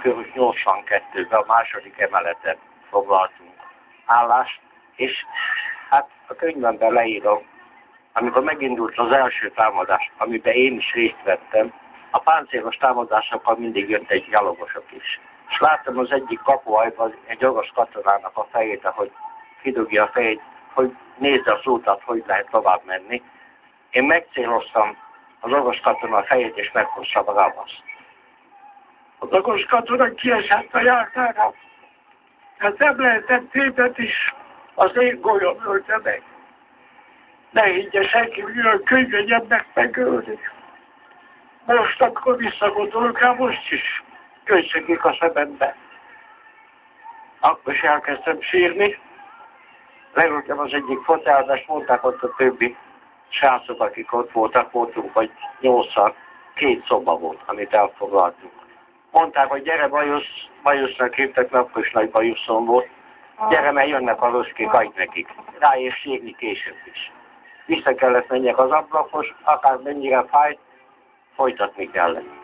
körül 82-ben a második emeleten foglaltunk állást, és hát a könyvemben leírom, amikor megindult az első támadás, amiben én is részt vettem, a páncélos támadásokkal mindig jött egy gyalogosok is. És láttam az egyik kapuajban egy orosz katonának a fejét, ahogy kidugja a fejét, hogy nézze az útat, hogy lehet tovább menni. Én megcéloztam az orosz katona fejét, és meghoztam a ravaszt. Orosz katona kiesett a jártára. Hát nem lehetett tétet is, az én golyom ölte meg. Ne higgye senki, hogy olyan könnyen ennek megölni. Most akkor visszagondolok rá, most is köszönjük a szemembe. Akkor is elkezdtem sírni. Leültem az egyik fotelbe, és mondták ott a többi srácok, akik ott voltak, voltunk, vagy nyolcan, két szoba volt, amit elfoglaltunk. Mondták, hogy gyere bajusz, bajusznak hívtak, is nagy volt. Gyere, mert jönnek a ruszkik, adj nekik. Rá és sírni később is. Vissza kellett menjek az ablakos, akár mennyire fájt, folytatni kellett.